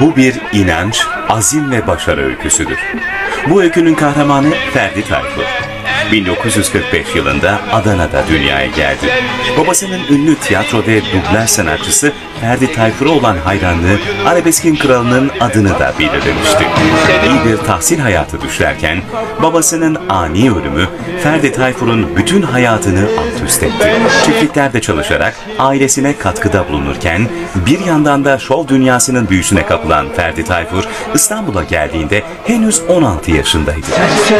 Bu bir inanç, azim ve başarı öyküsüdür. Bu öykünün kahramanı Ferdi Tayfur. 1945 yılında Adana'da dünyaya geldi. Babasının ünlü tiyatro ve dublaj sanatçısı Ferdi Tayfur'a olan hayranlığı arabeskin kralının adını da belirlemişti. İyi bir tahsil hayatı düşlerken babasının ani ölümü Ferdi Tayfur'un bütün hayatını alt üst etti. Çiftliklerde çalışarak ailesine katkıda bulunurken bir yandan da şov dünyasının büyüsüne kapılan Ferdi Tayfur İstanbul'a geldiğinde henüz 16 yaşındaydı.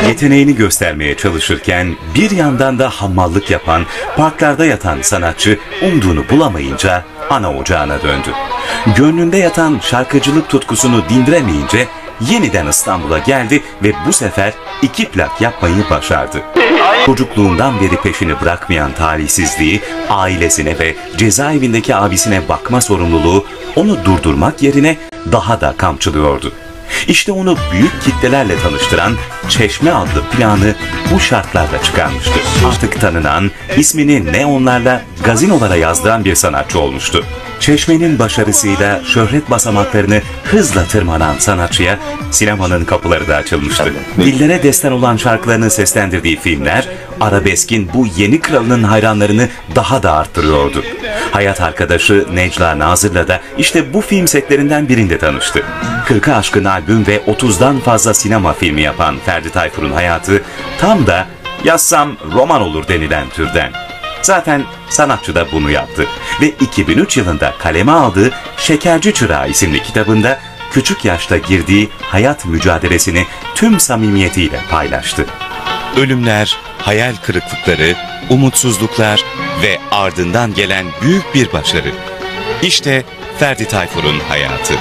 Yeteneğini göstermeye çalışırken bir yandan da hamallık yapan, parklarda yatan sanatçı umduğunu bulamayınca ana ocağına döndü. Gönlünde yatan şarkıcılık tutkusunu dindiremeyince yeniden İstanbul'a geldi ve bu sefer iki plak yapmayı başardı. Çocukluğundan beri peşini bırakmayan talihsizliği, ailesine ve cezaevindeki abisine bakma sorumluluğu onu durdurmak yerine daha da kamçılıyordu. İşte onu büyük kitlelerle tanıştıran Çeşme adlı planı bu şartlarda çıkarmıştı. Artık tanınan, ismini neonlarla gazinolara yazdıran bir sanatçı olmuştu. Çeşme'nin başarısıyla şöhret basamaklarını hızla tırmanan sanatçıya sinemanın kapıları da açılmıştı. Dillere destan olan şarkılarını seslendirdiği filmler, arabeskin bu yeni kralının hayranlarını daha da arttırıyordu. Hayat arkadaşı Necla Nazır'la da işte bu film setlerinden birinde tanıştı. 40'a aşkın albüm ve 30'dan fazla sinema filmi yapan Ferdi Tayfur'un hayatı tam da yazsam roman olur denilen türden. Zaten sanatçı da bunu yaptı ve 2003 yılında kaleme aldığı Şekerci Çırağı isimli kitabında küçük yaşta girdiği hayat mücadelesini tüm samimiyetiyle paylaştı. Ölümler, hayal kırıklıkları, umutsuzluklar ve ardından gelen büyük bir başarı. İşte Ferdi Tayfur'un hayatı.